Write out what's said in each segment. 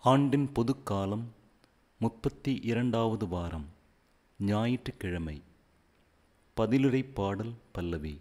ஆண்டின் பொதுக்காலம் முப்பத்தி இரண்டாவது வாரம் ஞாயிற்றுக்கிழமை. பதிலுரை பாடல் பல்லவி.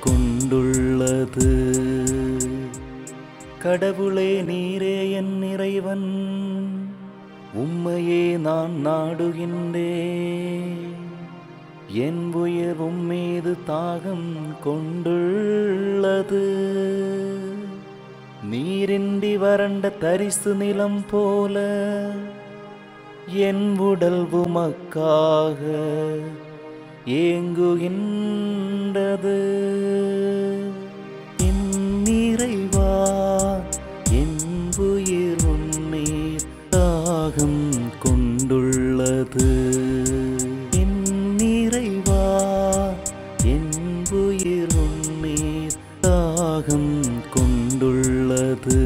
கொண்டுள்ளது. கடவுளே நீரே என் இறைவன். உம்மையே நான் நாடுகின்றேன். என் உயிர் உம்மீது தாகம் கொண்டுள்ளது. நீரின்றி வறண்ட தரிசு நிலம் போல என் உடல் உமக்காக ஏங்குகின்றது. கொண்டுள்ளது என் நிறைவா என் உயிர் உன்மேல் தாகம் கொண்டுள்ளது.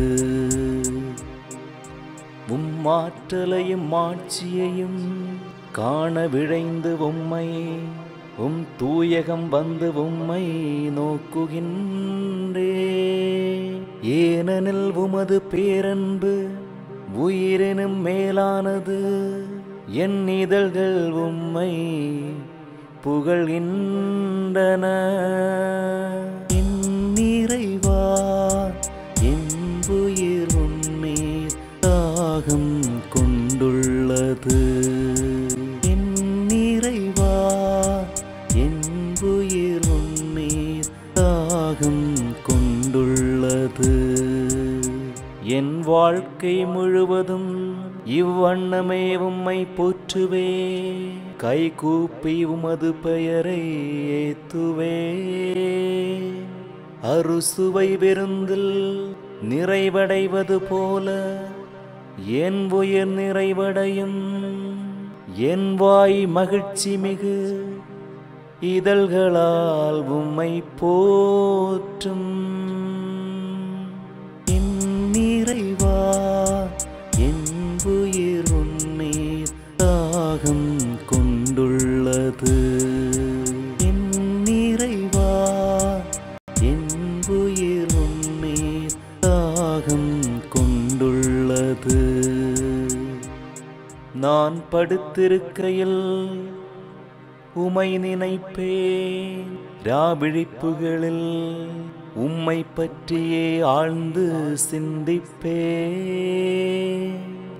உம்மாற்றலையும் ஆட்சியையும் காண விழைந்து உம்மை உம் தூயகம் வந்து உம்மை நோக்குகின்றே. ஏனெனில் உமது பேரன்பு உயிரினும் மேலானது. என் இதழ்கள் உம்மை புகழ்கின்றன. என் நிறைவா என் உயிர் தாகம் கொண்டுள்ளது. என் நிறைவா என் உயிர் தாகம் கொண்டுள்ளது. என் வாழ்க்கை முழுவதும் இவ்வண்ணமே உம்மை போற்றுவே. கை கூப்பி உமது பெயரை ஏத்துவே. அறுசுவை விருந்தில் நிறைவடைவது போல என் உயிர் நிறைவடையும். என் வாய் மகிழ்ச்சி மிகு இதழ்களால் உம்மை போற்றும் கொண்டுள்ளது என் நிறைவா? என் உயிர் உன்மேல் தாகம் கொண்டுள்ளது. நான் படுத்திருக்கையில் உமை நினைப்பேன். ராவிழிப்புகளில் உம்மை பற்றியே ஆழ்ந்து சிந்திப்பே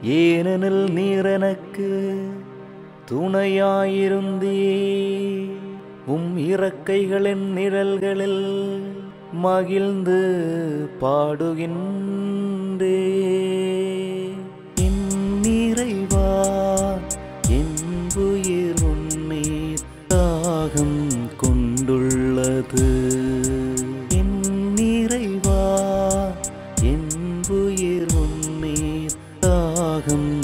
ஏனெனில் நீர் எனக்கு துணையாயிருந்தே உம் இறக்கைகளின் நிழல்களில் மகிழ்ந்து பாடுகின்றே என் நிறைவா என்புயிர் உண்மை தாகம் கொண்டுள்ளது. என் நிறைவா என்புயிர் உண்மை தாகம்